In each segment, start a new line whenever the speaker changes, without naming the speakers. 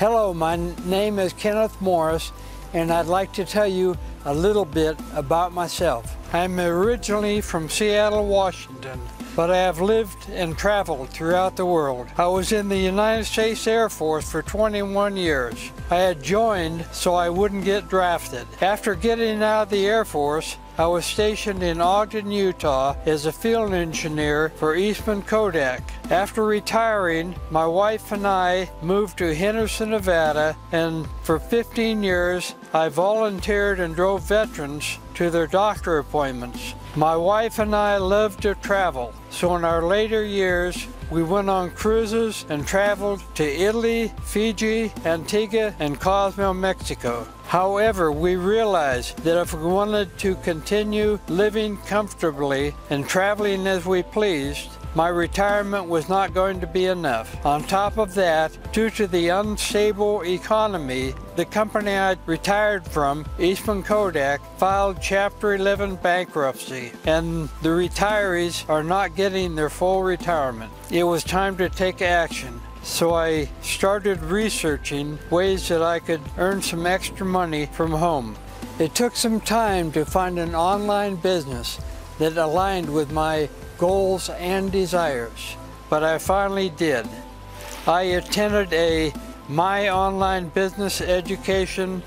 Hello, my name is Kenneth Morris, and I'd like to tell you a little bit about myself. I'm originally from Seattle, Washington, but I have lived and traveled throughout the world. I was in the United States Air Force for 21 years. I had joined so I wouldn't get drafted. After getting out of the Air Force, I was stationed in Ogden, Utah as a field engineer for Eastman Kodak. After retiring, my wife and I moved to Henderson, Nevada, and for 15 years I volunteered and drove veterans to their doctor appointments. My wife and I love to travel, so in our later years, we went on cruises and traveled to Italy, Fiji, Antigua, and Cozumel, Mexico. However, we realized that if we wanted to continue living comfortably and traveling as we pleased, my retirement was not going to be enough. On top of that, due to the unstable economy, the company I retired from, Eastman Kodak, filed Chapter 11 bankruptcy, and the retirees are not getting their full retirement. It was time to take action. So I started researching ways that I could earn some extra money from home. It took some time to find an online business that aligned with my goals and desires, but I finally did. I attended a My Online Business Education,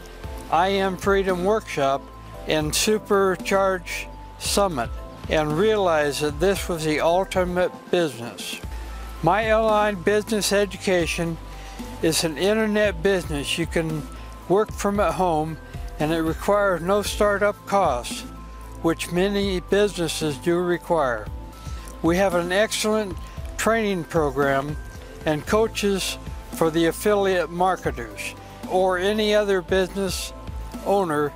I Am Freedom Workshop, and Supercharge Summit and realized that this was the ultimate business. My Online Business Education is an internet business you can work from at home and it requires no startup costs, which many businesses do require. We have an excellent training program and coaches for the affiliate marketers or any other business owner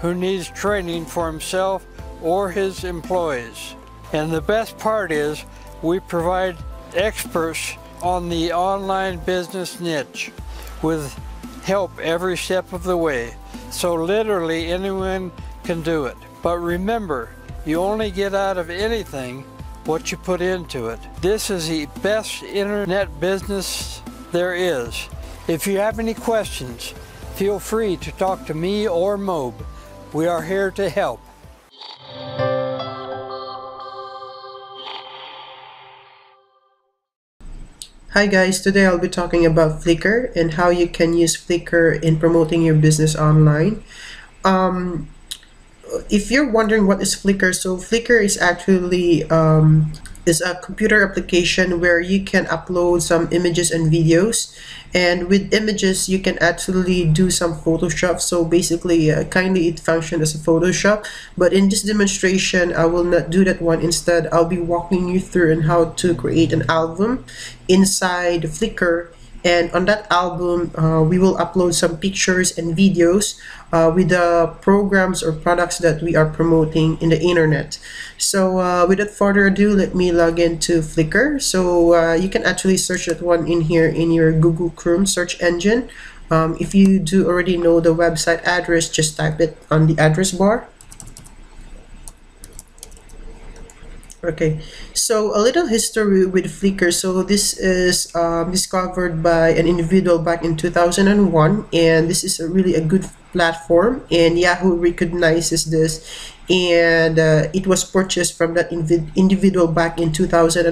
who needs training for himself or his employees. And the best part is we provide experts on the online business niche with help every step of the way. So literally anyone can do it. But remember, you only get out of anything what you put into it. This is the best internet business there is. If you have any questions, feel free to talk to me or Mobe. We are here to help.
Hi guys, today I'll be talking about Flickr and how you can use Flickr in promoting your business online. Um, if you're wondering what is Flickr, so Flickr is actually um, is a computer application where you can upload some images and videos. And with images you can actually do some photoshop. So basically uh, kindly it functions as a photoshop. But in this demonstration i will not do that one. Instead i'll be walking you through on how to create an album inside flickr and on that album uh, we will upload some pictures and videos uh, with the programs or products that we are promoting in the internet. So uh, without further ado let me log into Flickr. So uh, you can actually search that one in here in your Google Chrome search engine. Um, if you do already know the website address just type it on the address bar Okay, so a little history with Flickr. So this is um, discovered by an individual back in 2001 and this is a really a good platform and Yahoo recognizes this. And uh, it was purchased from that individual back in 2005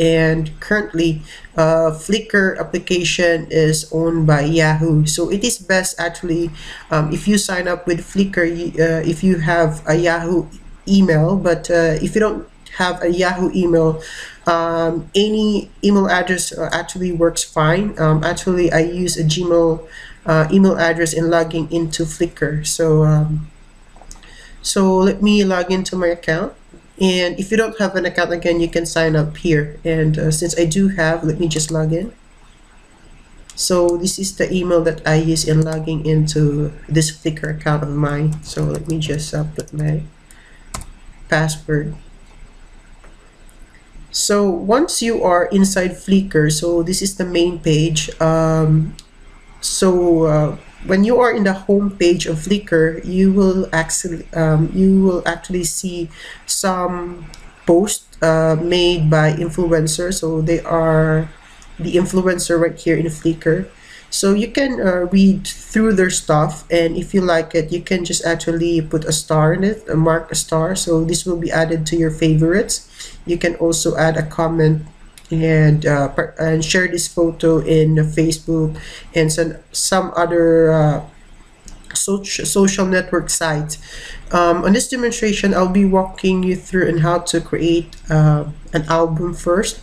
and currently uh, Flickr application is owned by Yahoo. So it is best actually um, if you sign up with Flickr uh, if you have a Yahoo email but uh, if you don't have a Yahoo email, um, any email address uh, actually works fine. Um, actually, I use a Gmail uh, email address in logging into Flickr. So, um, so let me log into my account. And if you don't have an account again, you can sign up here. And uh, since I do have, let me just log in. So this is the email that I use in logging into this Flickr account of mine. So let me just uh, put my password so once you are inside Flickr so this is the main page um, so uh, when you are in the home page of Flickr you will actually um, you will actually see some posts uh, made by influencers. So they are the influencer right here in Flickr So you can uh, read through their stuff, and if you like it, you can just actually put a star in it, mark a star. So this will be added to your favorites. You can also add a comment and uh, and share this photo in Facebook and some some other uh, social social network sites. Um, on this demonstration, I'll be walking you through on how to create uh, an album first.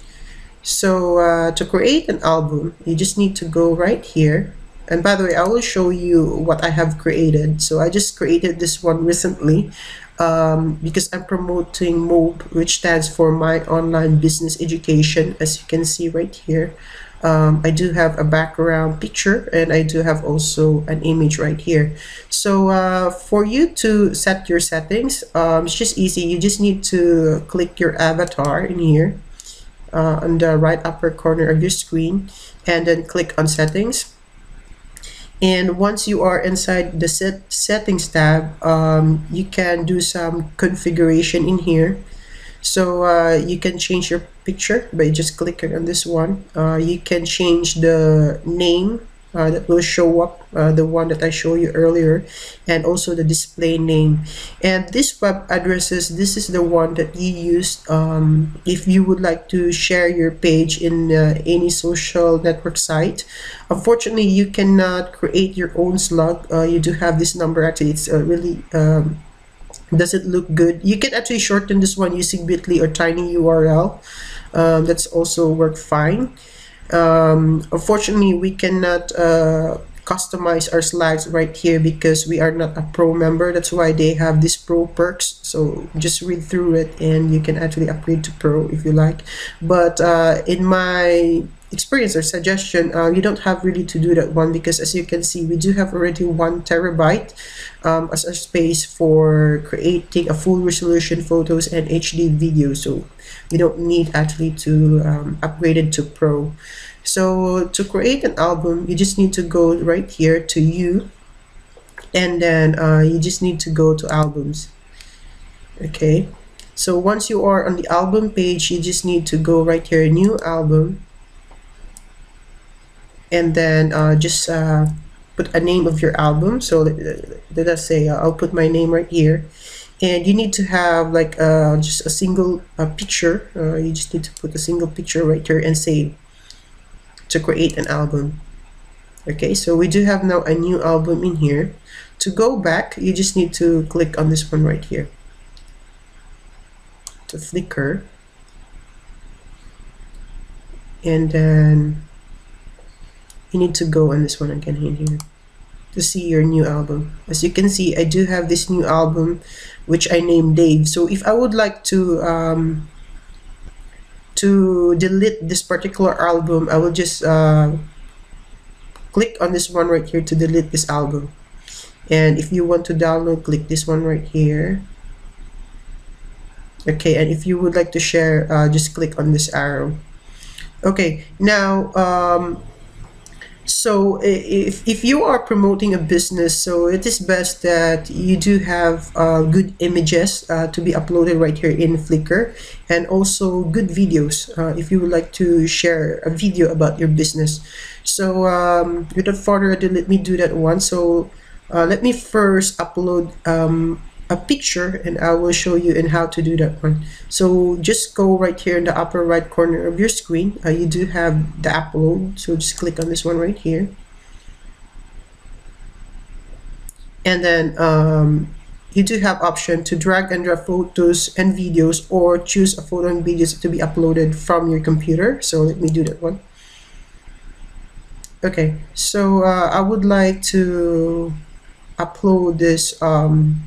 So uh, to create an album, you just need to go right here. And by the way, I will show you what I have created. So I just created this one recently um, because I'm promoting MOBE, which stands for My Online Business Education, as you can see right here. Um, I do have a background picture and I do have also an image right here. So uh, for you to set your settings, um, it's just easy. You just need to click your avatar in here uh, on the right upper corner of your screen and then click on settings. And once you are inside the set settings tab um, you can do some configuration in here. So uh, you can change your picture by just clicking on this one. Uh, you can change the name uh, that will show up uh, the one that I showed you earlier and also the display name. And this web addresses this is the one that you use um, if you would like to share your page in uh, any social network site. Unfortunately you cannot create your own slug uh, you do have this number actually. It's uh, really um, does it look good? You can actually shorten this one using bit.ly or tiny url um, that's also work fine um, unfortunately we cannot uh, customize our slides right here because we are not a pro member. That's why they have these pro perks. So just read through it and you can actually upgrade to pro if you like. But uh, in my experience or suggestion uh, you don't have really to do that one because as you can see we do have already one terabyte um, as a space for creating a full resolution photos and HD video. So you don't need actually to um, upgrade it to pro. So to create an album you just need to go right here to you and then uh, you just need to go to albums. Okay. So once you are on the album page you just need to go right here new album and then uh, just uh, put a name of your album. So let, let us say uh, I'll put my name right here. And you need to have like uh, just a single uh, picture. Uh, you just need to put a single picture right here and save to create an album. Okay so we do have now a new album in here. To go back you just need to click on this one right here. To Flickr and then you need to go on this one again in here to see your new album. As you can see I do have this new album which I named Dave. So if I would like to um, to delete this particular album I will just uh, click on this one right here to delete this album. And if you want to download click this one right here. Okay and if you would like to share uh, just click on this arrow. Okay now um, so if, if you are promoting a business so it is best that you do have uh, good images uh, to be uploaded right here in Flickr and also good videos uh, if you would like to share a video about your business. So um, without further ado let me do that one. So uh, let me first upload um, a picture and I will show you in how to do that one. So just go right here in the upper right corner of your screen. Uh, you do have the upload. So just click on this one right here. And then um, you do have option to drag and drop photos and videos or choose a photo and videos to be uploaded from your computer. So let me do that one. Okay, so uh, I would like to upload this um,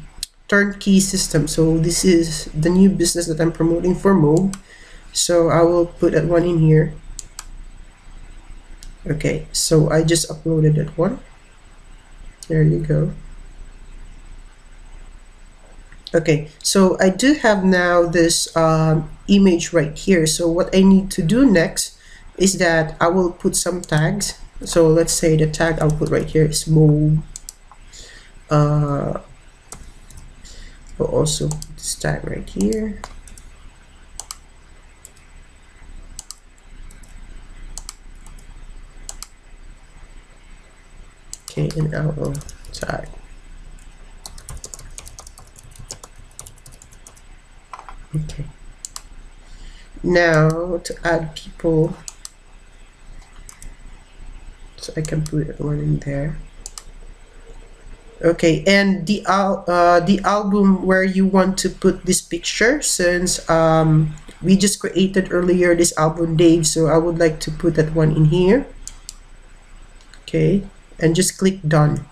turnkey system. So this is the new business that I'm promoting for MOBE. So I will put that one in here. Okay, so I just uploaded that one. There you go. Okay, so I do have now this um, image right here. So what I need to do next is that I will put some tags. So let's say the tag I'll put right here is MOBE. Uh, will also this tag right here. Okay and will tag okay. Now to add people so I can put one in there okay and the al uh, the album where you want to put this picture since um, we just created earlier this album Dave so I would like to put that one in here. Okay and just click done.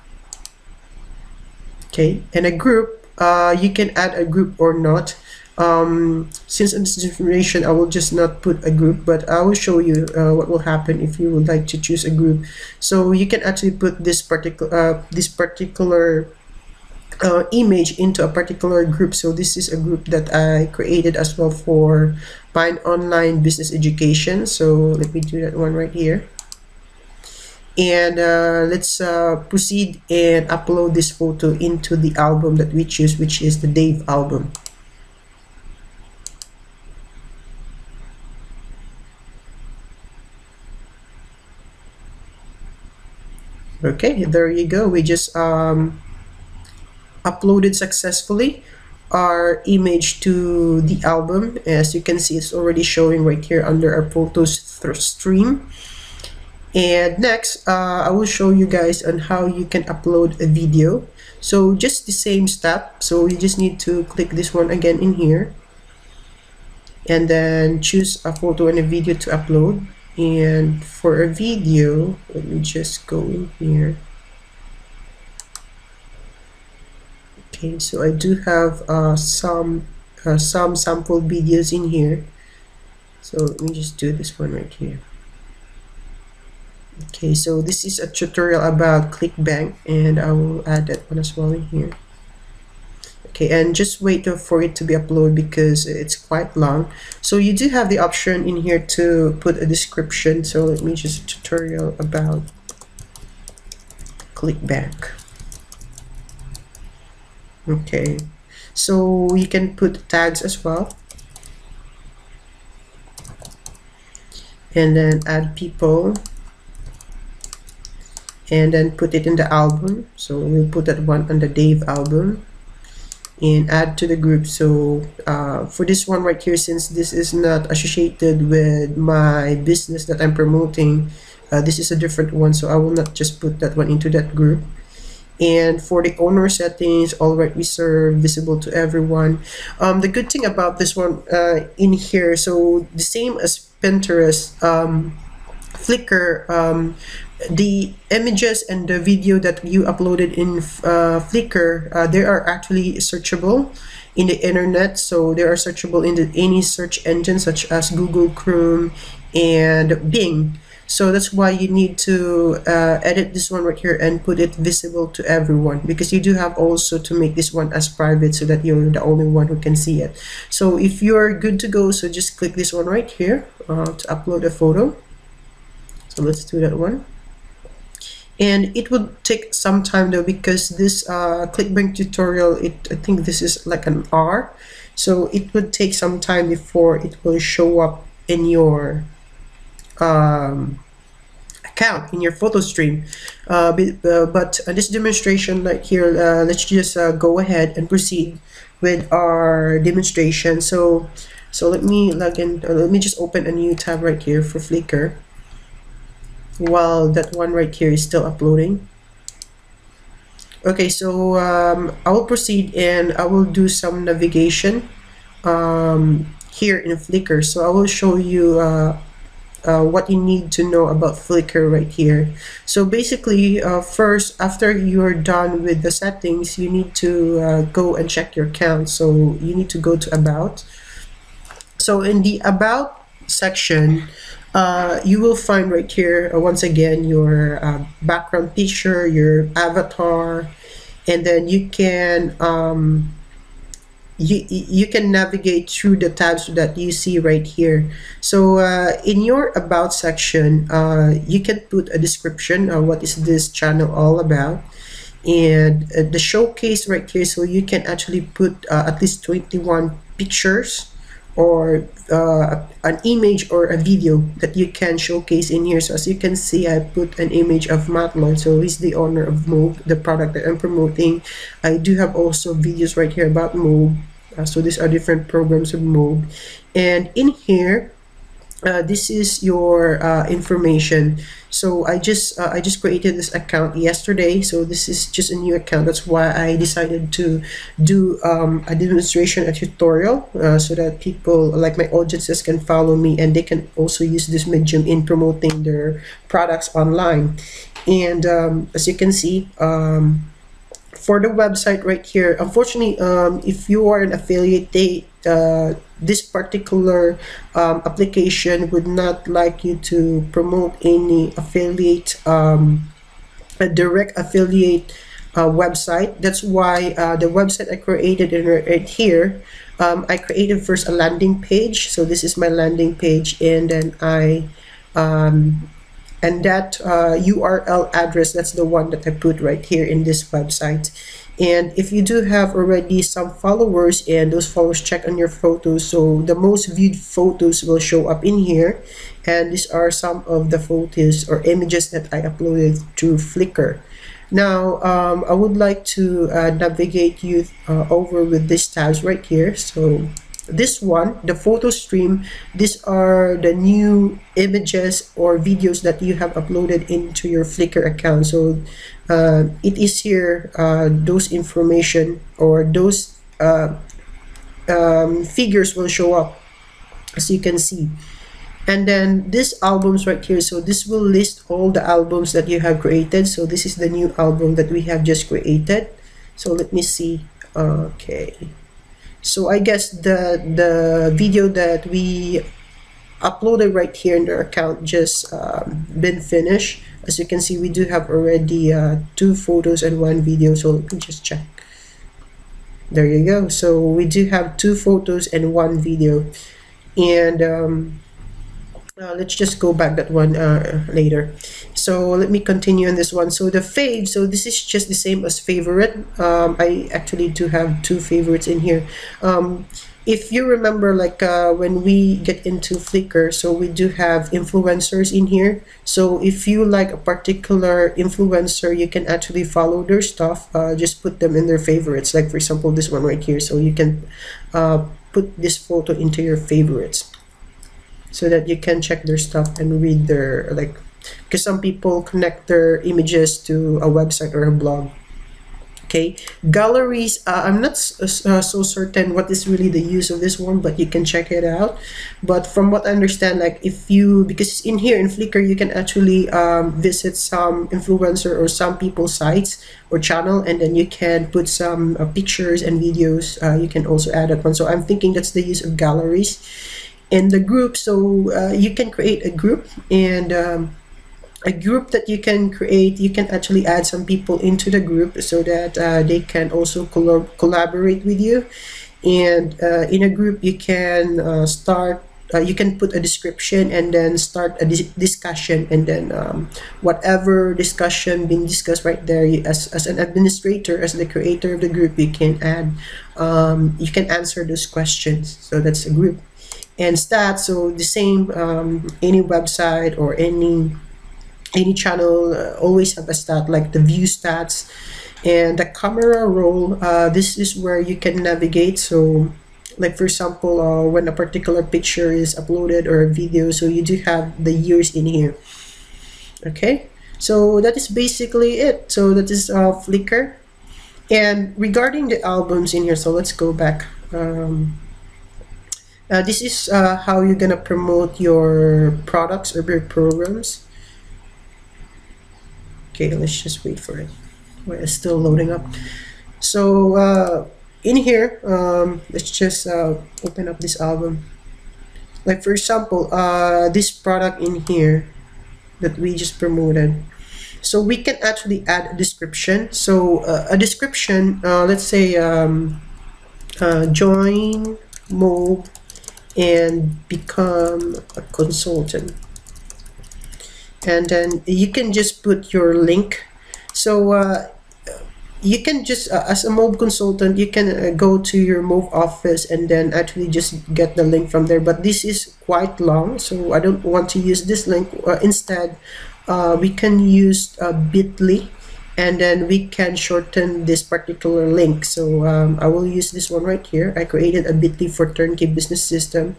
Okay and a group uh, you can add a group or not um, since in this information I will just not put a group but I will show you uh, what will happen if you would like to choose a group. So you can actually put this particular uh, this particular uh, image into a particular group. So this is a group that I created as well for Pine Online Business Education. So let me do that one right here. And uh, let's uh, proceed and upload this photo into the album that we choose which is the Dave album okay there you go. We just um, uploaded successfully our image to the album. As you can see it's already showing right here under our photos stream. And next uh, I will show you guys on how you can upload a video. So just the same step. So you just need to click this one again in here. And then choose a photo and a video to upload and for a video let me just go in here. Okay so I do have uh, some uh, some sample videos in here. So let me just do this one right here. Okay so this is a tutorial about ClickBank and I will add that one as well in here okay and just wait for it to be uploaded because it's quite long. So you do have the option in here to put a description. So let me just tutorial about ClickBank okay so you can put tags as well. And then add people. And then put it in the album. So we'll put that one on the Dave album and add to the group. So uh, for this one right here since this is not associated with my business that I'm promoting uh, this is a different one so I will not just put that one into that group. And for the owner settings all right reserved visible to everyone. Um, the good thing about this one uh, in here so the same as Pinterest um, Flickr um, the images and the video that you uploaded in uh, Flickr, uh, they are actually searchable in the internet. So they are searchable in the, any search engine such as Google Chrome and Bing. So that's why you need to uh, edit this one right here and put it visible to everyone because you do have also to make this one as private so that you're the only one who can see it. So if you're good to go, so just click this one right here uh, to upload a photo. So let's do that one and it would take some time though because this uh, ClickBank tutorial it I think this is like an R so it would take some time before it will show up in your um, account in your photo stream. Uh, but, uh, but this demonstration like here uh, let's just uh, go ahead and proceed with our demonstration. So so let me log in uh, let me just open a new tab right here for Flickr while that one right here is still uploading. Okay so um, I will proceed and I will do some navigation um, here in Flickr. So I will show you uh, uh, what you need to know about Flickr right here. So basically uh, first after you're done with the settings you need to uh, go and check your account. So you need to go to about. So in the about section uh, you will find right here uh, once again your uh, background picture your avatar and then you can um, you, you can navigate through the tabs that you see right here. So uh, in your about section uh, you can put a description of what is this channel all about. And uh, the showcase right here so you can actually put at least 21 pictures or uh, an image or a video that you can showcase in here. So as you can see, I put an image of Matt Lloyd. So he's the owner of MOBE, the product that I'm promoting. I do have also videos right here about MOBE. Uh, so these are different programs of MOBE. And in here, uh, this is your uh, information. So I just uh, I just created this account yesterday. So this is just a new account. That's why I decided to do um, a demonstration a tutorial uh, so that people like my audiences can follow me and they can also use this medium in promoting their products online. And um, as you can see um, for the website right here unfortunately um, if you are an affiliate they uh, this particular um, application would not like you to promote any affiliate um, a direct affiliate uh, website. That's why uh, the website I created in right here um, I created first a landing page. So this is my landing page and then I um, and that uh, URL address that's the one that I put right here in this website. And if you do have already some followers and those followers check on your photos so the most viewed photos will show up in here. And these are some of the photos or images that I uploaded to Flickr. Now um, I would like to uh, navigate you uh, over with these tabs right here. So this one the photo stream these are the new images or videos that you have uploaded into your flickr account. So uh, it is here uh, those information or those uh, um, figures will show up as you can see. And then this albums right here so this will list all the albums that you have created. So this is the new album that we have just created. So let me see. Okay so I guess the the video that we uploaded right here in our account just um, been finished. As you can see we do have already uh, two photos and one video so let me just check. There you go. So we do have two photos and one video. And um, uh, let's just go back that one uh, later. So let me continue on this one. So the fave so this is just the same as favorite. Um, I actually do have two favorites in here. Um, if you remember like uh, when we get into Flickr so we do have influencers in here. So if you like a particular influencer you can actually follow their stuff. Uh, just put them in their favorites. Like for example this one right here. So you can uh, put this photo into your favorites so that you can check their stuff and read their like because some people connect their images to a website or a blog. Okay? Galleries uh, i'm not uh, so certain what is really the use of this one but you can check it out. But from what i understand like if you because in here in flickr you can actually um, visit some influencer or some people's sites or channel and then you can put some uh, pictures and videos uh, you can also add that one so i'm thinking that's the use of galleries in the group. So uh, you can create a group and um, a group that you can create you can actually add some people into the group so that uh, they can also collab collaborate with you. And uh, in a group you can uh, start uh, you can put a description and then start a dis discussion and then um, whatever discussion being discussed right there you, as, as an administrator as the creator of the group you can add um, you can answer those questions. So that's a group and stats so the same um, any website or any any channel uh, always have a stat like the view stats and the camera roll. Uh, this is where you can navigate. So like for example uh, when a particular picture is uploaded or a video so you do have the years in here. Okay? So that is basically it. So that is uh, Flickr. And regarding the albums in here so let's go back um, uh, this is uh, how you're gonna promote your products or your programs. Okay, let's just wait for it. Wait, it's still loading up. So uh, in here, um, let's just uh, open up this album. Like for example, uh, this product in here that we just promoted. So we can actually add a description. So uh, a description, let's say um, join MOBE and become a consultant. And then you can just put your link. So uh, you can just uh, as a MOBE consultant you can uh, go to your MOBE office and then actually just get the link from there. But this is quite long so I don't want to use this link. Uh, instead uh, we can use uh, bit.ly and then we can shorten this particular link. So um, I will use this one right here. I created a bit.ly for turnkey business system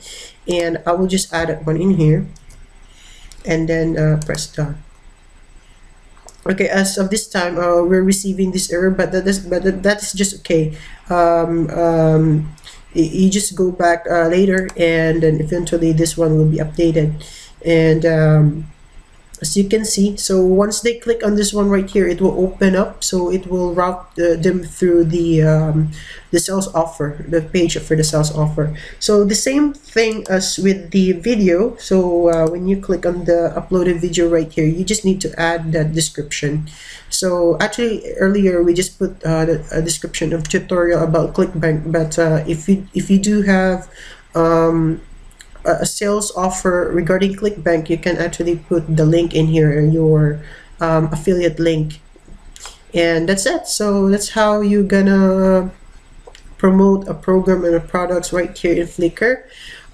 and I will just add one in here and then uh, press done. Okay as of this time uh, we're receiving this error but that is but that is just okay. Um, um, you just go back uh, later and then eventually this one will be updated. And um, as you can see. So once they click on this one right here it will open up. So it will route uh, them through the um, the sales offer the page for the sales offer. So the same thing as with the video. So uh, when you click on the uploaded video right here you just need to add that description. So actually earlier we just put uh, a description of tutorial about clickbank but uh, if you if you do have um, a sales offer regarding ClickBank, you can actually put the link in here, your um, affiliate link. And that's it. So that's how you're gonna promote a program and a products right here in Flickr.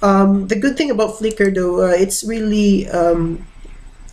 Um, the good thing about Flickr though, uh, it's really um,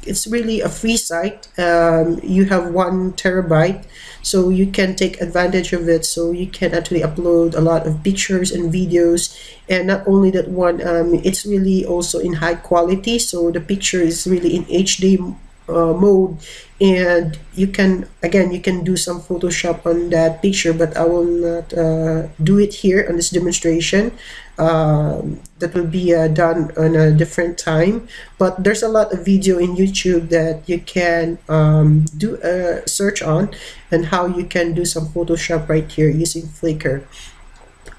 it's really a free site. Um, you have one terabyte, so you can take advantage of it. So you can actually upload a lot of pictures and videos. And not only that one, um, it's really also in high quality. So the picture is really in HD uh, mode and you can again you can do some photoshop on that picture but i will not uh, do it here on this demonstration that will be uh, done on a different time. But there's a lot of video in youtube that you can um, do a search on and how you can do some photoshop right here using flickr.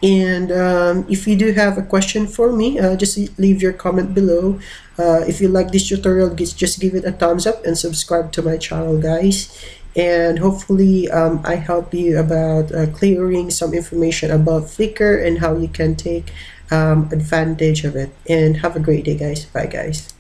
And um, if you do have a question for me uh, just leave your comment below. Uh, if you like this tutorial just give it a thumbs up and subscribe to my channel guys and hopefully um, I help you about uh, clearing some information about Flickr and how you can take um, advantage of it. And have a great day guys. Bye guys